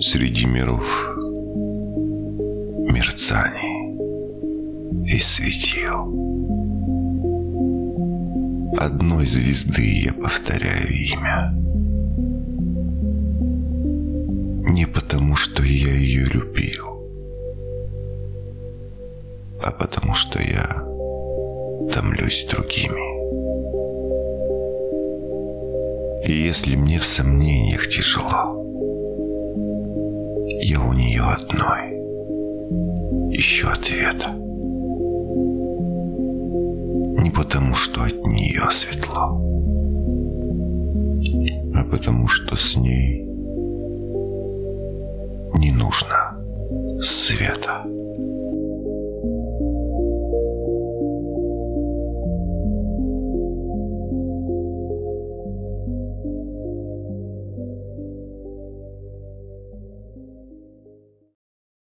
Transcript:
среди миров, мерцаний и светил. Одной звезды я повторяю имя. Не потому, что я ее любил, а потому, что я томлюсь другими. И если мне в сомнениях тяжело, одной ищу ответа. Не потому, что от нее светло, а потому, что с ней не нужно света.